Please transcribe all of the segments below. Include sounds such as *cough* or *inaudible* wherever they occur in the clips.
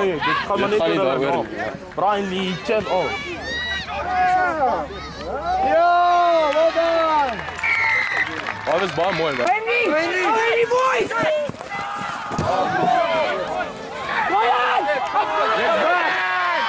Dit gaat maar niet door de Brian Lee, Chen O. Ja, wat dan? Oh, dat is baar mooi, man. Benny! Benny, boys! Brian!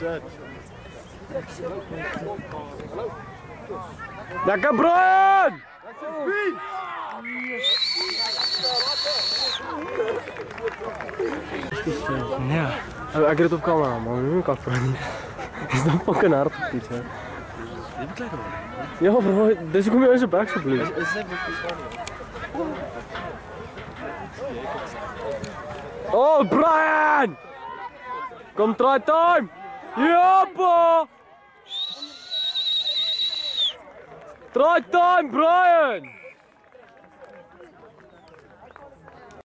it. Lekker Brian! Ja, ek het dit op camera, maar nu kan ik niet. *laughs* Is dat fucking hard gefietst, hè? Ja, bro, deze kom je in zijn bek zo blue. Oh, Brian! Kom, try time! Ja, pa! Try time, Brian!